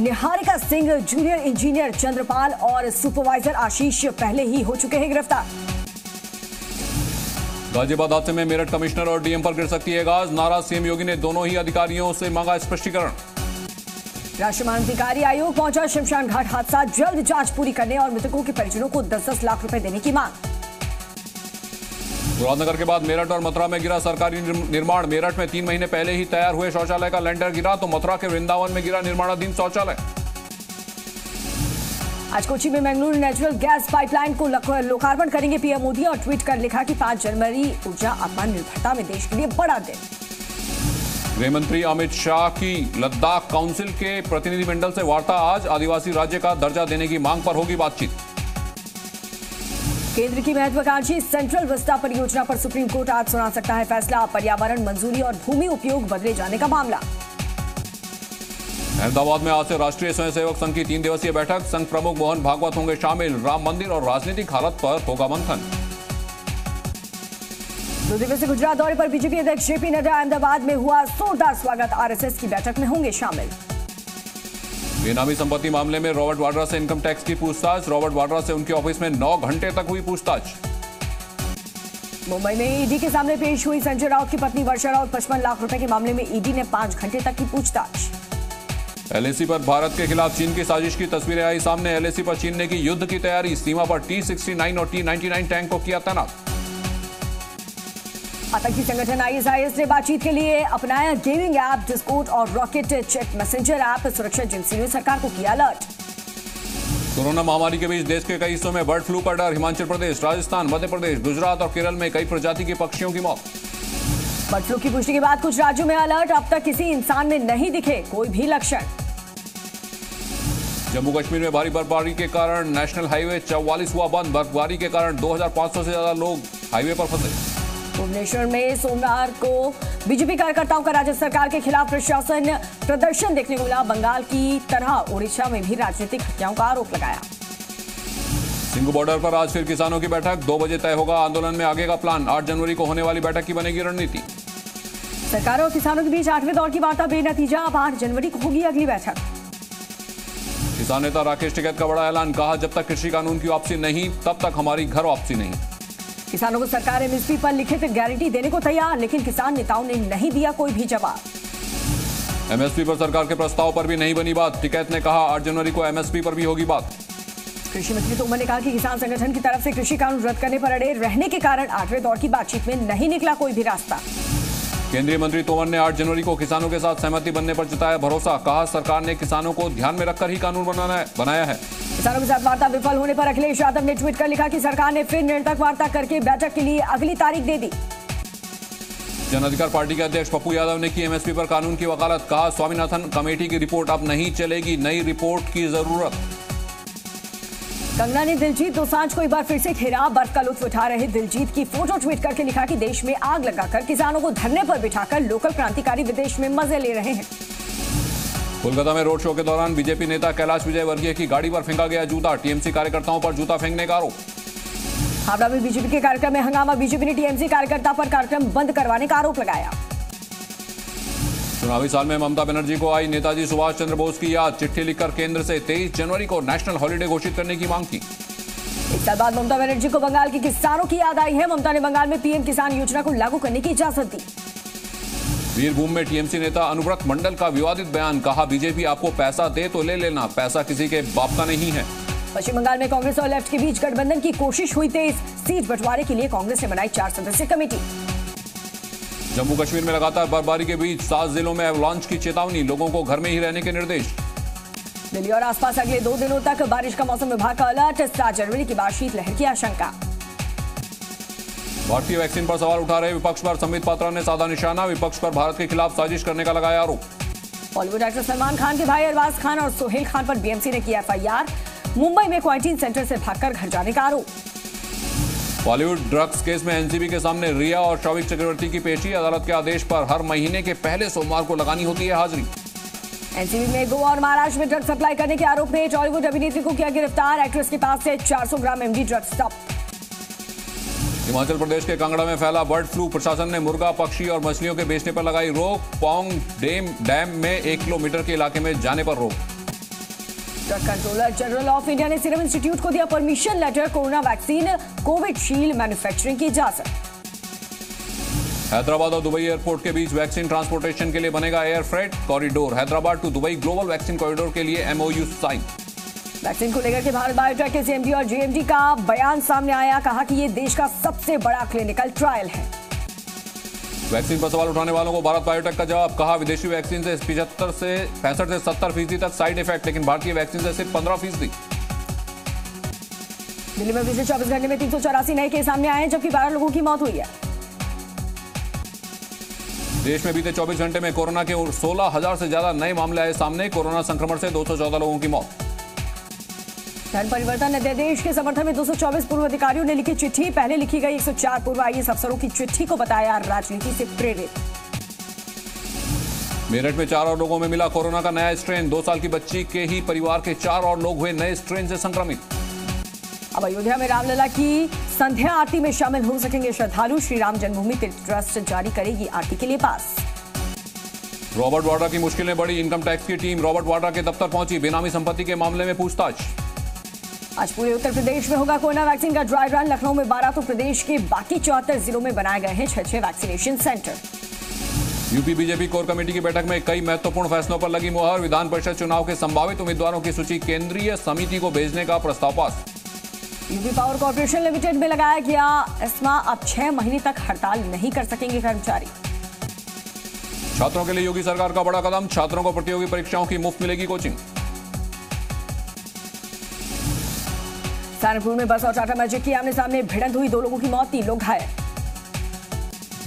Niharika Singh junior engineer Chandrapal और supervisor आशीष पहले ही हो चुके हैं गिरफ़्तार। गाजियाबाद हादसे में मेरठ कमिश्नर और डीएम पर गिर सकती है गाज। नाराज़ सीएम योगी ने दोनों ही अधिकारियों से मांगा स्पष्टीकरण। राष्ट्रीय मानवाधिकारी आयोग पहुँचा शमशान घाट हादसा। जल्द जाँच पूरी करने और मृतकों के परिजनों को दस दस लाख रुपए देने की मांग। मुरादनगर के बाद मेरठ और मथुरा में गिरा सरकारी निर्माण। मेरठ में तीन महीने पहले ही तैयार हुए शौचालय का लैंडर गिरा तो मथुरा के वृंदावन में गिरा निर्माणाधीन शौचालय। आज कोची में मंगलुरु नेचुरल गैस पाइपलाइन को लोकार्पण करेंगे पीएम मोदी और ट्वीट कर लिखा कि 5 जनवरी ऊर्जा आत्मनिर्भरता में देश के लिए बड़ा दिन। गृह मंत्री अमित शाह की लद्दाख काउंसिल के प्रतिनिधिमंडल से वार्ता। आज आदिवासी राज्य का दर्जा देने की मांग पर होगी बातचीत। केंद्र की महत्वाकांक्षी सेंट्रल विस्टा परियोजना पर सुप्रीम कोर्ट आज सुना सकता है फैसला। पर्यावरण मंजूरी और भूमि उपयोग बदले जाने का मामला। अहमदाबाद में आज से राष्ट्रीय स्वयंसेवक संघ की तीन दिवसीय बैठक। संघ प्रमुख मोहन भागवत होंगे शामिल। राम मंदिर और राजनीतिक हालत पर होगा मंथन। दो दिवसीय गुजरात दौरे पर बीजेपी अध्यक्ष जेपी नड्डा अहमदाबाद में हुआ जोरदार स्वागत। आरएसएस की बैठक में होंगे शामिल। बेनामी संपत्ति मामले में रॉबर्ट वाड्रा से इनकम टैक्स की पूछताछ। रॉबर्ट वाड्रा से उनके ऑफ़िस में नौ घंटे तक हुई पूछताछ। मुंबई में ईडी के सामने पेश हुई संजय राउत की पत्नी वर्षा राउत पचपन लाख रुपए के मामले में ईडी ने पाँच घंटे तक की पूछताछ। एलएसी पर भारत के खिलाफ चीन की साजिश की तस्वीरें आई सामने। एलएसी पर चीन ने की युद्ध की तैयारी। सीमा पर टी सिक्सटी और टी नाइनटी टैंक को किया तैनात। आतंकी संगठन आईएसआईएस ने बातचीत के लिए अपनाया गेमिंग ऐप डिस्कोट और रॉकेट चेक मैसेंजर ऐप सुरक्षा एजेंसी ने सरकार को किया अलर्ट कोरोना महामारी के बीच देश के कई हिस्सों में बर्ड फ्लू का डर हिमाचल प्रदेश राजस्थान मध्य प्रदेश गुजरात और केरल में कई प्रजाति के पक्षियों की मौत। बर्ड फ्लू की पुष्टि के बाद कुछ राज्यों में अलर्ट अब तक किसी इंसान में नहीं दिखे कोई भी लक्षण. जम्मू कश्मीर में भारी बर्फबारी के कारण नेशनल हाईवे चौवालीस हुआ बंद बर्फबारी के कारण 2500 से ज़्यादा लोग हाईवे पर फंसे। भुवनेश्वर में सोमवार को बीजेपी कार्यकर्ताओं का राज्य सरकार के खिलाफ प्रशासन प्रदर्शन देखने को मिला। बंगाल की तरह ओडिशा में भी राजनीतिक हत्याओं का आरोप लगाया। सिंगू बॉर्डर पर आज फिर किसानों की बैठक। दो बजे तय होगा आंदोलन में आगे का प्लान। आठ जनवरी को होने वाली बैठक की बनेगी रणनीति। सरकार और किसानों के बीच आठवें दौर की वार्ता बेनतीजा। अब आठ जनवरी को होगी अगली बैठक। किसान नेता राकेश टिकैत का बड़ा ऐलान। कहा जब तक कृषि कानून की वापसी नहीं तब तक हमारी घर वापसी नहीं। किसानों को सरकार एमएसपी पर लिखित गारंटी देने को तैयार लेकिन किसान नेताओं ने नहीं दिया कोई भी जवाब। एमएसपी पर सरकार के प्रस्ताव पर भी नहीं बनी बात। टिकैत ने कहा आठ जनवरी को एमएसपी पर भी होगी बात। कृषि मंत्री तोमर ने कहा कि किसान संगठन की तरफ़ से कृषि कानून रद्द करने पर अड़े रहने के कारण आठवें दौर की बातचीत में नहीं निकला कोई भी रास्ता। केंद्रीय मंत्री तोमर ने 8 जनवरी को किसानों के साथ सहमति बनने पर जताया भरोसा। कहा सरकार ने किसानों को ध्यान में रखकर ही कानून बनाना है बनाया है। किसानों के साथ वार्ता विफल होने पर अखिलेश यादव ने ट्वीट कर लिखा कि सरकार ने फिर निरंतर वार्ता करके बैठक के लिए अगली तारीख दे दी। जन अधिकार पार्टी के अध्यक्ष पप्पू यादव ने की एमएसपी पर कानून की वकालत। कहा स्वामीनाथन कमेटी की रिपोर्ट अब नहीं चलेगी नई रिपोर्ट की ज़रूरत। कंगना ने दिलजीत दोसांझ को एक बार फिर से घेरा बर्फ़ का लुत्फ उठा रहे दिलजीत की फ़ोटो ट्वीट करके लिखा कि देश में आग लगाकर किसानों को धरने पर बिठाकर लोकल क्रांतिकारी विदेश में मज़े ले रहे हैं। कोलकाता में रोड शो के दौरान बीजेपी नेता कैलाश विजय वर्गीय की गाड़ी पर फेंका गया जूता। टीएमसी कार्यकर्ताओं पर जूता फेंकने का आरोप। हावड़ा में बीजेपी के कार्यक्रम में हंगामा बीजेपी ने टीएमसी कार्यकर्ता पर कार्यक्रम बंद करवाने का आरोप लगाया। चुनावी साल में ममता बनर्जी को आई नेताजी सुभाष चंद्र बोस की याद। चिट्ठी लिखकर केंद्र से 23 जनवरी को नेशनल हॉलीडे घोषित करने की मांग की। एक साल बाद ममता बनर्जी को बंगाल के किसानों की याद आई है। ममता ने बंगाल में पीएम किसान योजना को लागू करने की इजाज़त दी। वीरभूम में टीएमसी नेता अनुव्रत मंडल का विवादित बयान कहा बीजेपी आपको पैसा दे तो ले लेना पैसा किसी के बाप का नहीं है। पश्चिम बंगाल में कांग्रेस और लेफ़्ट के बीच गठबंधन की कोशिश हुई तेज। सीट बंटवारे के लिए कांग्रेस ने बनाई चार सदस्यीय कमेटी। जम्मू कश्मीर में लगातार बर्फबारी के बीच सात जिलों में लॉन्च की चेतावनी लोगों को घर में ही रहने के निर्देश। दिल्ली और आसपास अगले दो दिनों तक बारिश का मौसम विभाग का अलर्ट सात जनवरी की बाद शीतलहर की आशंका। भारतीय वैक्सीन पर सवाल उठा रहे विपक्ष पर संबित पात्रा ने साधा निशाना विपक्ष पर भारत के खिलाफ साजिश करने का लगाया आरोप। बॉलीवुड एक्टर सलमान खान के भाई अरबाज खान और सोहेल खान पर बीएमसी ने किया एफआईआर। मुंबई में क्वारंटीन सेंटर से भागकर घर जाने का आरोप। बॉलीवुड ड्रग्स केस में एनसीबी के सामने रिया और शौविक चक्रवर्ती की पेशी। अदालत के आदेश पर हर महीने के पहले सोमवार को लगानी होती है हाजिरी। एनसीबी में गोवा और महाराष्ट्र में ड्रग्स सप्लाई करने के आरोप में टॉलीवुड अभिनेत्री को किया गिरफ़्तार। एक्ट्रेस के पास से 400 ग्राम एमडी ड्रग्स जब्त। हिमाचल प्रदेश के कांगड़ा में फैला बर्ड फ्लू। प्रशासन ने मुर्गा पक्षी और मछलियों के बेचने पर लगाई रोक। पोंग डैम डैम में एक किलोमीटर के इलाके में जाने पर रोक। Drug controller general of India ने सीरम इंस्टीट्यूट को दिया permission letter corona vaccine Covishield manufacturing की इजाज़त। हैदराबाद और दुबई एयरपोर्ट के बीच वैक्सीन ट्रांसपोर्टेशन के लिए बनेगा air freight corridor Hyderabad to Dubai global vaccine corridor के लिए एमओयू साइन वैक्सीन को लेकर के भारत बायोटेक के सीएमडी और जीएमडी का बयान सामने आया। कहा कि ये देश का सबसे बड़ा क्लिनिकल ट्रायल है। वैक्सीन पर सवाल उठाने वालों को भारत बायोटेक का जवाब। कहा विदेशी वैक्सीन से पिछहत्तर से पैंसठ से सत्तर फ़ीसदी तक साइड इफ़ेक्ट लेकिन भारतीय वैक्सीन से सिर्फ़ पंद्रह फ़ीसदी। दिल्ली में पिछले 24 घंटे में तीन सौ चौरासी नए केस सामने आए हैं जबकि बारह लोगों की मौत हुई है। देश में बीते 24 घंटे में कोरोना के 16,000 से ज़्यादा नए मामले आए सामने। कोरोना संक्रमण से 214 लोगों की मौत। धन परिवर्तन अध्यादेश के समर्थन में 224 पूर्व अधिकारियों ने लिखी चिट्ठी। पहले लिखी गई 104 पूर्व आईएएस अफसरों की चिट्ठी को बताया राजनीति से प्रेरित। मेरठ में चार और लोगों में मिला कोरोना का नया स्ट्रेन दो साल की बच्ची के ही परिवार के चार और लोग हुए नए स्ट्रेन से संक्रमित। अब अयोध्या में रामलला की संध्या आरती में शामिल हो सकेंगे श्रद्धालु। श्री राम जन्मभूमि तीर्थ ट्रस्ट जारी करेगी आरती के लिए पास। रॉबर्ट वाड्रा की मुश्किलें बढ़ी। इनकम टैक्स की टीम रॉबर्ट वाड्रा के दफ्तर पहुँची। बेनामी संपत्ति के मामले में पूछताछ। आज पूरे उत्तर प्रदेश में होगा कोरोना वैक्सीन का ड्राई रन। लखनऊ में बारह तो प्रदेश के बाकी चौहत्तर जिलों में बनाए गए हैं छह छह vaccination centre. UP BJP core committee की बैठक में कई महत्वपूर्ण फैसलों पर लगी मुहर। विधान परिषद चुनाव के संभावित उम्मीदवारों की सूची केंद्रीय समिति को भेजने का प्रस्ताव पास। यूपी पावर कॉरपोरेशन लिमिटेड में लगाया गया एस्मा अब छह महीने तक हड़ताल नहीं कर सकेंगे कर्मचारी। छात्रों के लिए योगी सरकार का बड़ा कदम। छात्रों को प्रतियोगी परीक्षाओं की मुफ़्त मिलेगी कोचिंग। सहारनपुर में बस और टाटा मैजिक की आमने सामने भिड़ंत हुई। दो लोगों की मौत तीन लोग घायल।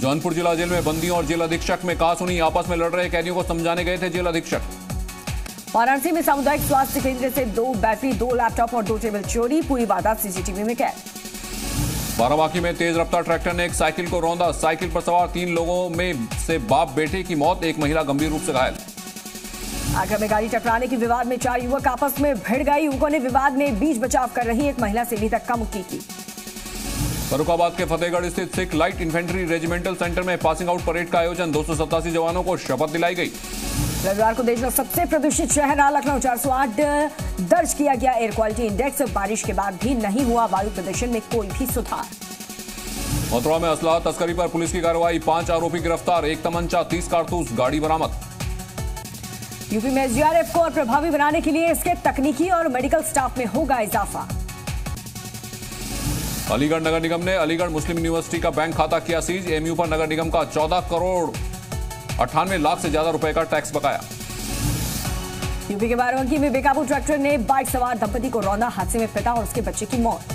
जौनपुर जिला जेल में बंदियों और जेल अधीक्षक में कहा सुनी आपस में लड़ रहे कैदियों को समझाने गए थे जेल अधीक्षक। वाराणसी में सामुदायिक स्वास्थ्य केंद्र से दो बैटरी दो लैपटॉप और दो टेबल चोरी पूरी वारदात सीसीटीवी में कैद। बाराबाकी में तेज रफ्तार ट्रैक्टर ने एक साइकिल को रौंदा। साइकिल पर सवार तीन लोगों में से बाप बेटे की मौत एक महिला गंभीर रूप से घायल। आगरा में गाड़ी टकराने के विवाद में चार युवक आपस में भिड़ गए। युवकों ने विवाद में बीच बचाव कर रही एक महिला से भी धक्का मुक्की की। फरुखाबाद के फतेहगढ़ स्थित Sikh light infantry regimental centre में पासिंग आउट परेड का आयोजन। दो सौ सत्तासी जवानों को शपथ दिलाई गई। रविवार को देश का सबसे प्रदूषित शहर रहा लखनऊ। 408 दर्ज किया गया एयर क्वालिटी इंडेक्स। बारिश के बाद भी नहीं हुआ वायु प्रदूषण में कोई भी सुधार। मथुरा में असलाह तस्करी पर पुलिस की कार्रवाई। पाँच आरोपी गिरफ़्तार एक तमंचा तीस कारतूस गाड़ी बरामद। यूपी में एसडीआरएफ को और प्रभावी बनाने के लिए इसके तकनीकी और मेडिकल स्टाफ में होगा इजाफा। अलीगढ़ नगर निगम ने अलीगढ़ मुस्लिम यूनिवर्सिटी का बैंक खाता किया सीज। एमयू पर नगर निगम का 14 करोड़ अट्ठानवे लाख से ज़्यादा रुपए का टैक्स बकाया। यूपी के बाराबंकी में बेकाबू ट्रैक्टर ने बाइक सवार दंपति को रौंदा हादसे में पिता और उसके बच्चे की मौत।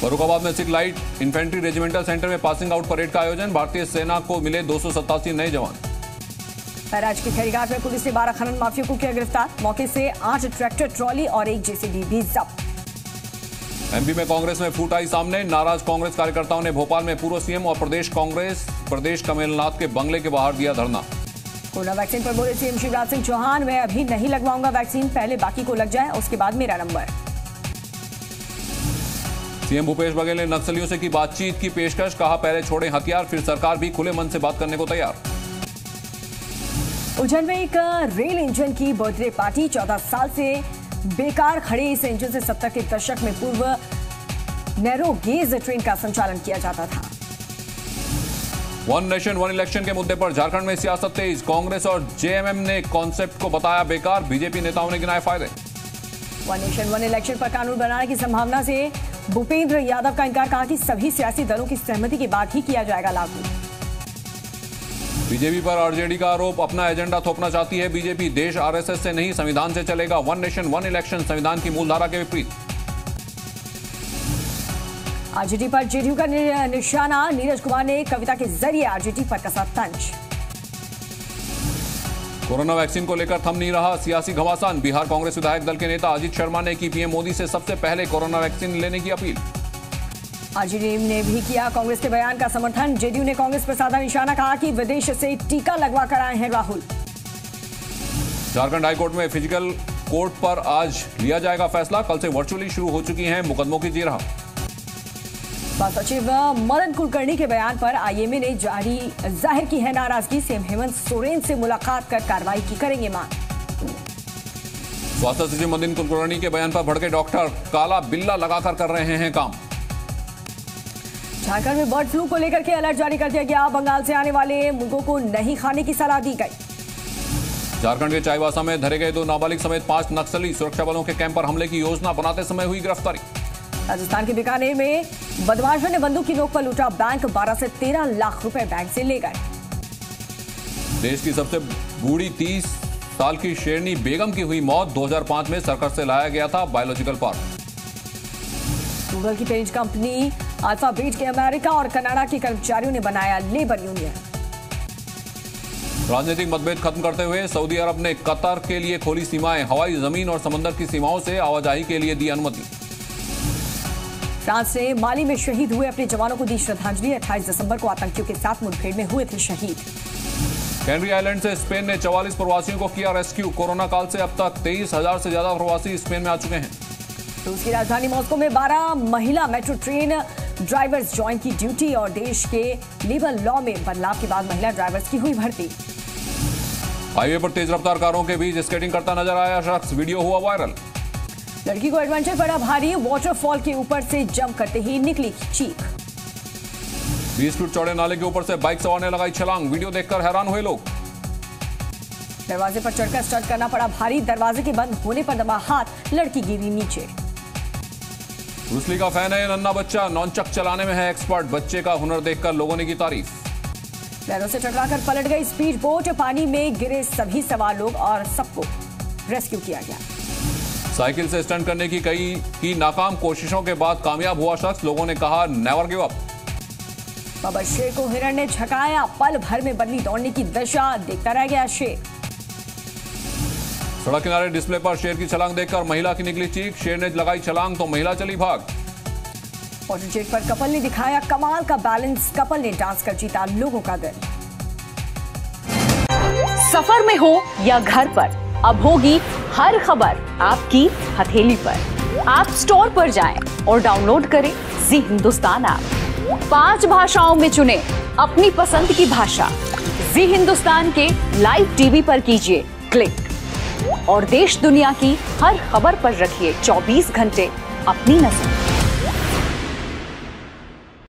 फरुखाबाद में Sikh light infantry regimental centre में पासिंग आउट परेड का आयोजन। भारतीय सेना को मिले दो सौ सत्तासी नए जवान। बैराज के खेरीघाट में पुलिस ने बारह खनन माफियों को किया गिरफ़्तार। मौके से आठ ट्रैक्टर ट्रॉली और एक जेसीबी भी जब्त। एमपी में कांग्रेस में फूट आई सामने। नाराज़ कांग्रेस कार्यकर्ताओं ने भोपाल में पूर्व सीएम और प्रदेश कांग्रेस प्रदेश कमलनाथ के बंगले के बाहर दिया धरना। कोरोना वैक्सीन पर बोले सीएम शिवराज सिंह चौहान मैं अभी नहीं लगवाऊँगा वैक्सीन पहले बाकी को लग जाए उसके बाद मेरा नंबर। सीएम भूपेश बघेल ने नक्सलियों से की बातचीत की पेशकश कहा पहले छोड़े हथियार फिर सरकार भी खुले मन से बात करने को तैयार। उज्जैन में एक रेल इंजन की बर्थडे पार्टी चौदह साल से बेकार खड़े इस इंजन से सत्तर के दशक में पूर्व नैरो गेज ट्रेन का संचालन किया जाता था। वन नेशन वन इलेक्शन के मुद्दे पर झारखंड में सियासत तेज। कांग्रेस और जेएमएम ने कॉन्सेप्ट को बताया बेकार। बीजेपी नेताओं ने गिनाए फ़ायदे। वन नेशन वन इलेक्शन पर कानून बनाने की संभावना से भूपेंद्र यादव का इनकार कहा कि सभी सियासी दलों की सहमति के बाद ही किया जाएगा लागू। बीजेपी पर आरजेडी का आरोप अपना एजेंडा थोपना चाहती है बीजेपी। देश आरएसएस से नहीं संविधान से चलेगा। वन नेशन वन इलेक्शन संविधान की मूलधारा के विपरीत। आरजेडी पर जेडीयू का निशाना नीरज कुमार ने कविता के ज़रिए आरजेडी पर कसा तंज। कोरोना वैक्सीन को लेकर थम नहीं रहा सियासी घमासान। बिहार कांग्रेस विधायक दल के नेता अजीत शर्मा ने की पीएम मोदी से सबसे पहले कोरोना वैक्सीन लेने की अपील। आरजेडी ने भी किया कांग्रेस के बयान का समर्थन। जेडीयू ने कांग्रेस पर साधा निशाना कहा कि विदेश से टीका लगवा कर आए हैं राहुल। झारखंड हाईकोर्ट में फ़िज़िकल कोर्ट पर आज लिया जाएगा फैसला। कल से वर्चुअली शुरू हो चुकी है मुकदमों की जीरा सचिव मदन कुलकर्णी के बयान पर आईएमए ने जारी ज़ाहिर की है नाराज़गी सीएम हेमंत सोरेन से मुलाकात कर कार्रवाई की करेंगे मांग। स्वास्थ्य सचिव मदिन कुलकर्णी के बयान पर भड़के डॉक्टर काला बिल्ला लगाकर कर रहे हैं काम। झारखंड में बर्ड फ्लू को लेकर के अलर्ट जारी कर दिया गया। बंगाल से आने वाले मुर्गों को नहीं खाने की सलाह दी गई। झारखंड के चाईबासा में धरे गए दो नाबालिग समेत पाँच नक्सली सुरक्षा बलों के कैंप पर हमले की योजना बनाते समय हुई गिरफ्तारी। राजस्थान के बीकानेर में बदमाशों ने बंदूक की नोक पर लूटा बैंक। 12 से 13 लाख रुपए बैंक से ले गए। देश की सबसे बूढ़ी 30 साल की शेरनी बेगम की हुई मौत 2005 में सरकार से लाया गया था बायोलॉजिकल पार्क। गूगल की पेज कंपनी अल्फ़ाबेट के अमेरिका और कनाडा के कर्मचारियों ने बनाया लेबर यूनियन। राजनीतिक मतभेद खत्म करते हुए सऊदी अरब ने कतर के लिए खोली सीमाएँ। हवाई ज़मीन और समंदर की सीमाओं से आवाजाही के लिए दी अनुमति। फ्रांस ने माली में शहीद हुए अपने जवानों को दी श्रद्धांजलि। 28 दिसंबर को आतंकियों के साथ मुठभेड़ में हुए थे शहीद। कैनरी आइलैंड से स्पेन ने 44 प्रवासियों को किया रेस्क्यू। कोरोना काल से अब तक तेईस हज़ार से ज़्यादा प्रवासी स्पेन में आ चुके हैं। रूस की राजधानी मॉस्को में 12 महिला मेट्रो ट्रेन ड्राइवर्स ज्वाइन की ड्यूटी और देश के लेबर लॉ में बदलाव के बाद महिला ड्राइवर्स की हुई भर्ती। हाईवे पर तेज रफ्तार कारों के बीच स्केटिंग करता नज़र आया शख्स। वीडियो हुआ वायरल। लड़की को एडवेंचर पड़ा भारी वाटरफॉल के ऊपर से जंप करते ही निकली चीख। 20 फीट चौड़े नाले के ऊपर से बाइक सवार ने लगाई छलांग। वीडियो देखकर हैरान हुए लोग। दरवाजे पर चढ़कर स्टार्ट करना पड़ा। भारी दरवाजे के बंद होने पर दबा हाथ। लड़की गिरी नीचे। ब्रूसली का फ़ैन है ये नन्ना बच्चा। नॉनचक चलाने में है एक्सपर्ट। बच्चे का हुनर देखकर लोगों ने की तारीफ़। लहरों से टकराकर पलट गई स्पीड बोट। पानी में गिरे सभी सवार लोग और सबको रेस्क्यू किया गया। साइकिल से स्टंट करने की कई की नाकाम कोशिशों के बाद कामयाब हुआ शख्स। लोगों ने कहा नेवर गिव अप बाबा शेर को हिरण ने झकाया। पल भर में बदली दौड़ने की दशा देखता रह गया शेर। सड़क किनारे डिस्प्ले पर शेर की छलांग देखकर महिला की निकली चीख, शेर ने लगाई छलांग तो महिला चली भाग। वाटर पर कपल ने दिखाया कमाल का बैलेंस। कपल ने डांस कर जीता लोगों का दिल। सफ़र में हो या घर पर, अब होगी हर खबर आपकी हथेली पर। आप स्टोर पर जाएँ और डाउनलोड करें जी हिंदुस्तान ऐप। पाँच भाषाओं में चुने अपनी पसंद की भाषा। जी हिंदुस्तान के लाइव टीवी पर कीजिए क्लिक। और देश दुनिया की हर खबर पर रखिए 24 घंटे अपनी नज़र।